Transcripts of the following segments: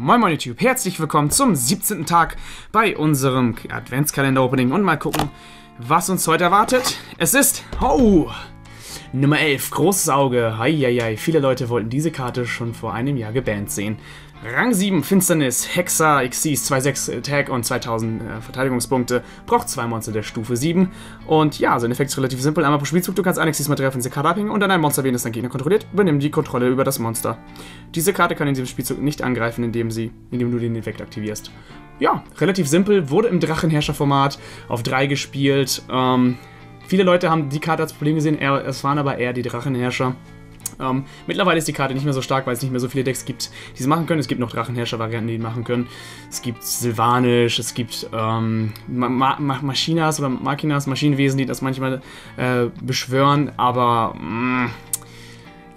Moin Moin YouTube, herzlich willkommen zum 17. Tag bei unserem Adventskalender-Opening und mal gucken, was uns heute erwartet. Es ist, oh, Nummer 11, großes Auge. Heieiei, viele Leute wollten diese Karte schon vor einem Jahr gebannt sehen. Rang 7, Finsternis, Hexa, Xyz, 2,6 Attack und 2000 äh, Verteidigungspunkte. Braucht zwei Monster der Stufe 7. Und ja, sein Effekt ist relativ simpel. Einmal pro Spielzug, du kannst ein Xyz-Material von dieser Karte abhängen und dann ein Monster wählen, das dein Gegner kontrolliert. Übernimm die Kontrolle über das Monster. Diese Karte kann in diesem Spielzug nicht angreifen, indem, sie, indem du den Effekt aktivierst. Ja, relativ simpel, wurde im Drachenherrscher-Format auf 3 gespielt. Ähm, viele Leute haben die Karte als Problem gesehen, es waren aber eher die Drachenherrscher. Ähm, mittlerweile ist die Karte nicht mehr so stark, weil es nicht mehr so viele Decks gibt, die sie machen können. Es gibt noch Drachenherrscher-Varianten, die ihn machen können. Es gibt Sylvanisch, es gibt ähm, Ma Ma Maschinas oder Machinas, Maschinenwesen, die das manchmal äh, beschwören, aber mh, mm,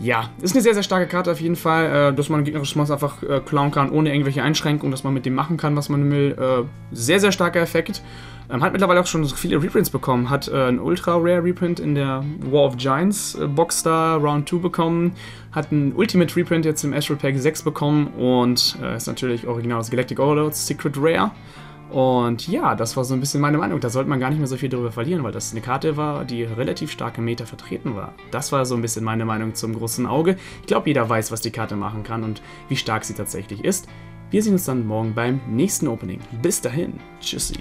ja, ist eine sehr, sehr starke Karte auf jeden Fall, äh, dass man gegnerisches Monster einfach äh, klauen kann, ohne irgendwelche Einschränkungen, dass man mit dem machen kann, was man will. Äh, sehr, sehr starker Effekt. Ähm, hat mittlerweile auch schon so viele Reprints bekommen. Hat äh, ein Ultra Rare Reprint in der War of Giants äh, Boxstar Round 2 bekommen. Hat ein Ultimate Reprint jetzt im Astral Pack 6 bekommen und äh, ist natürlich original aus Galactic Overlords Secret Rare. Und ja, das war so ein bisschen meine Meinung. Da sollte man gar nicht mehr so viel darüber verlieren, weil das eine Karte war, die relativ stark im Meta vertreten war. Das war so ein bisschen meine Meinung zum großen Auge. Ich glaube, jeder weiß, was die Karte machen kann und wie stark sie tatsächlich ist. Wir sehen uns dann morgen beim nächsten Opening. Bis dahin, tschüssi.